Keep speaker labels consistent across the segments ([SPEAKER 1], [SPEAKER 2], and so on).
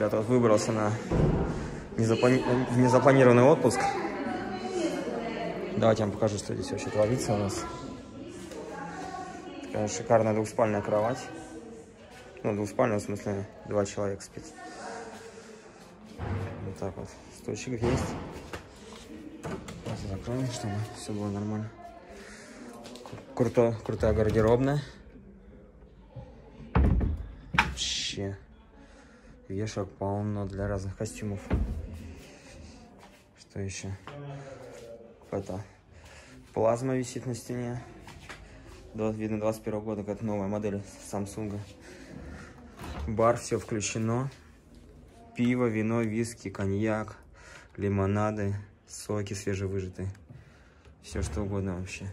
[SPEAKER 1] Ребята, вот выбрался на незаплани... незапланированный отпуск. Давайте я вам покажу, что здесь вообще творится у нас. Такая шикарная двухспальная кровать. Ну, двухспальная, в смысле, два человека спит. Вот так вот. Стульчик есть. Сейчас закроем, чтобы все было нормально. Круто, крутая гардеробная. Вообще. Вешок полно для разных костюмов. Что еще? Это плазма висит на стене. Видно, 21 года, как новая модель Samsung. Бар, все включено. Пиво, вино, виски, коньяк, лимонады, соки свежевыжатые. Все что угодно вообще.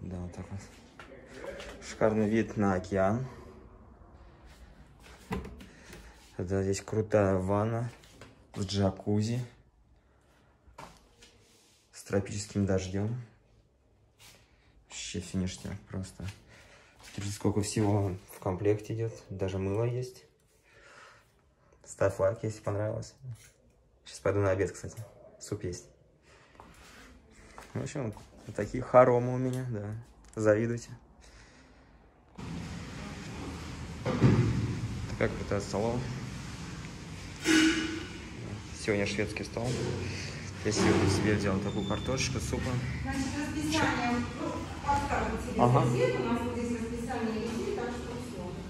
[SPEAKER 1] Да, вот так вот. Шикарный вид на океан. Это здесь крутая ванна в джакузи с тропическим дождем. Вообще все ништяк просто. Смотрите, сколько всего в комплекте идет. Даже мыло есть. Ставь лайк, если понравилось. Сейчас пойду на обед, кстати. Суп есть. В общем, такие хоромы у меня, да. Завидуйте. Такая крутая столовая. Сегодня шведский стол. Я сегодня себе взял такую картошечку, супа. Ага.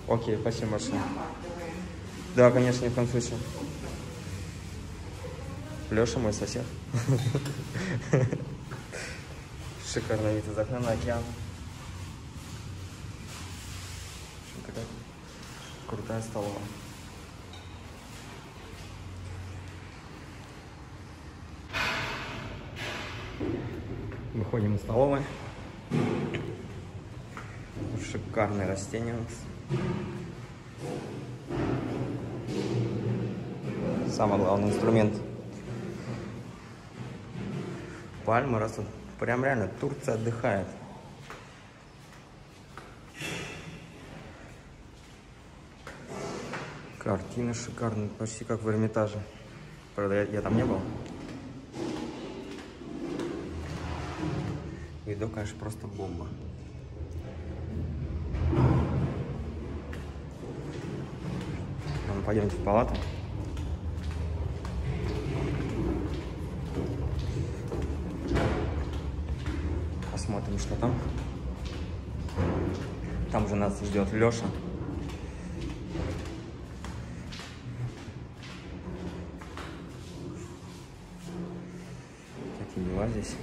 [SPEAKER 1] Окей, спасибо большое. Да, конечно, ни в коем случае. Леша мой сосед. Шикарный вид из окна на океан. Такая крутая столовая. Выходим из столовой. Шикарные растения у нас. Самый главный инструмент. Пальмы растут. Прям реально Турция отдыхает. Картина шикарная, почти как в Эрмитаже. Правда, я, я там не был. Видок, конечно, просто бомба. Ну, пойдемте в палату. Посмотрим, что там. Там уже нас ждет Леша. Дела здесь.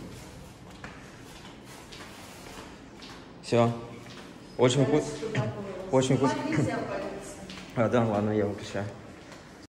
[SPEAKER 1] Все. Очень вкусно. Очень вкусно. А, да, ладно, я выключаю.